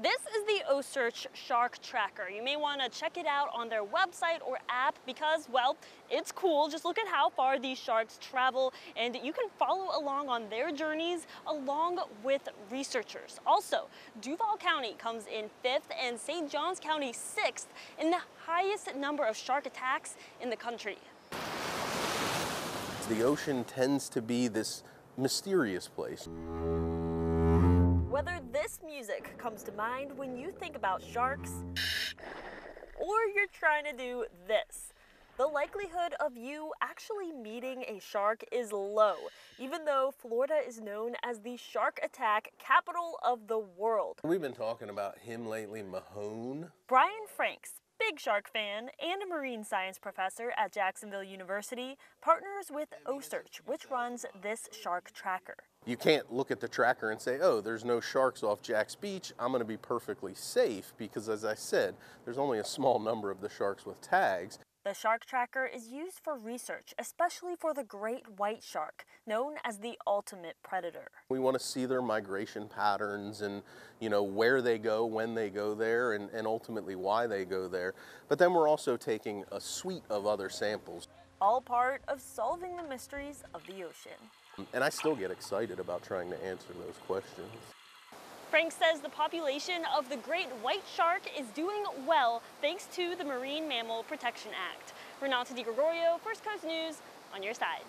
This is the OCEARCH Shark Tracker. You may want to check it out on their website or app because, well, it's cool. Just look at how far these sharks travel and you can follow along on their journeys along with researchers. Also, Duval County comes in fifth and St. Johns County sixth in the highest number of shark attacks in the country. The ocean tends to be this mysterious place. This music comes to mind when you think about sharks, or you're trying to do this, the likelihood of you actually meeting a shark is low, even though Florida is known as the shark attack capital of the world. We've been talking about him lately, Mahone. Brian Franks, big shark fan and a marine science professor at Jacksonville University, partners with OCEARCH, which runs this shark tracker. You can't look at the tracker and say, oh, there's no sharks off Jax Beach. I'm going to be perfectly safe because, as I said, there's only a small number of the sharks with tags. The shark tracker is used for research, especially for the great white shark, known as the ultimate predator. We want to see their migration patterns and, you know, where they go, when they go there, and, and ultimately why they go there. But then we're also taking a suite of other samples. All part of solving the mysteries of the ocean. And I still get excited about trying to answer those questions. Frank says the population of the great white shark is doing well thanks to the Marine Mammal Protection Act. Renata Di Gregorio, First Coast News, on your side.